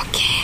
Okay.